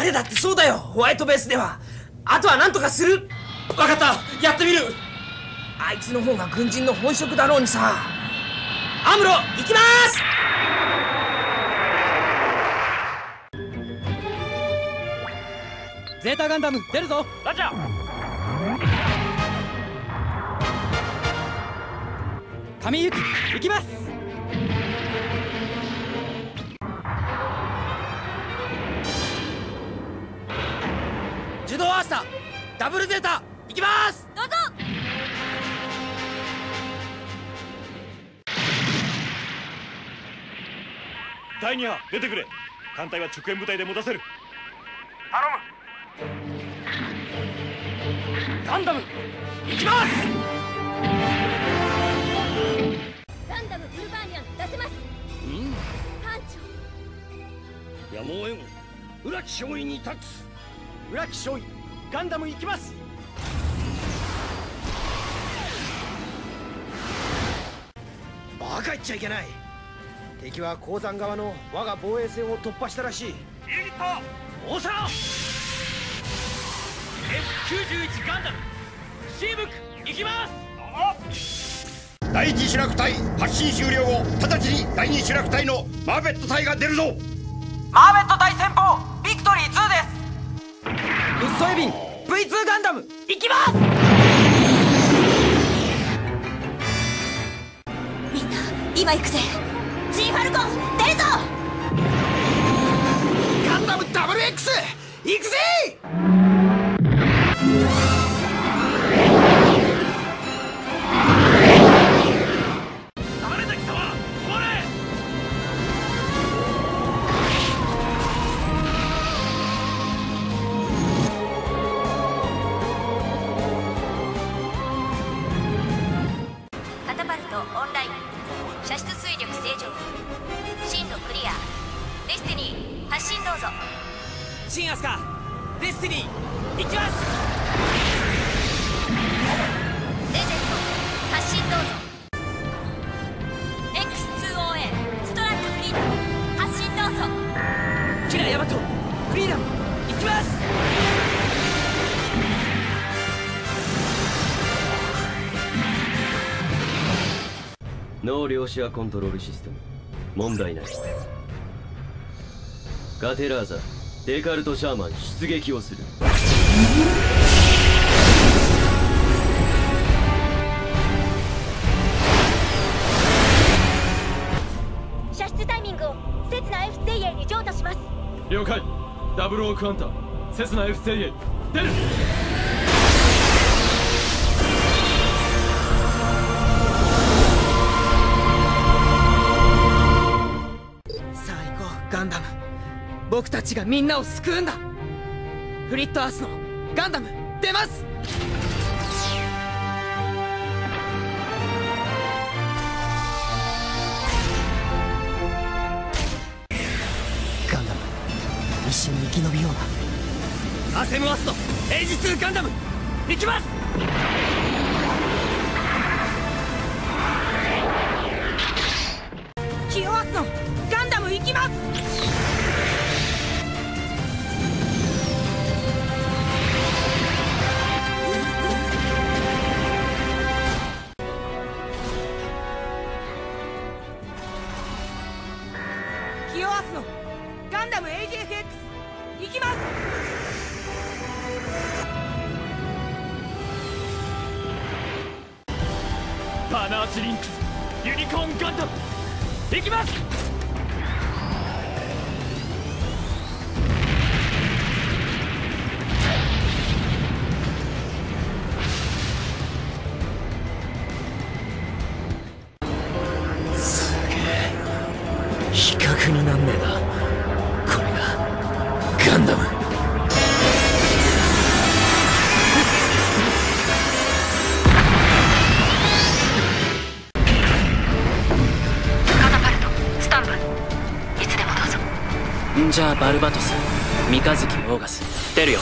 誰だってそうだよ。ホワイトベースでは。あとは何とかする。分かった。やってみる。あいつの方が軍人の本職だろうにさ。アムロ行きます！ゼータガンダム出るぞ。ラジャー。神行き。行きます受動アーサダブルゼータ行きます！どうぞ！第2波出てくれ。艦隊は直縁部隊で持たせる。ガンダム行きます！ガンダムブルバーニャン出せます。うん？艦長。やむをえん。浦木少尉に託す。浦木少尉ガンダム行きます。バカ言っちゃいけない。敵は鉱山側の我が防衛線を突破したらしい。ユニット大沢 F91 ガンダムシーブック行きます！第一主力隊発進終了後直ちに第二主力隊のマーベット隊が出るぞ。マーベット対戦法ビクトリー2です。ウッソエビン V2 ガンダム行きます！みんな今行くぜ。G ファルコン出るぞ！ガンダム WX 行くぜぞ。新アスカデスティニー行きます。レジェンド発進どうぞ。X2OA ストライクフリーダム発進どうぞ。キラヤマトフリーダム行きます。ノー量子アコントロールシステム。問題ないガテラーザデカルト・シャーマン出撃をする。射出タイミングを刹那 F 精鋭に譲渡します。了解。ダブルオークハンターセスナ F 精鋭出る。さあ行こうガンダム僕たちがみんなを救うんだ。フリットアースのガンダム出ます。ガンダム一緒に生き延びような。アセムアストエイジ2ガンダム行きますダム AGFX 行きます。バナーチリンクスユニコーンガンダム行きます。バルバトス三日月オーガス出るよ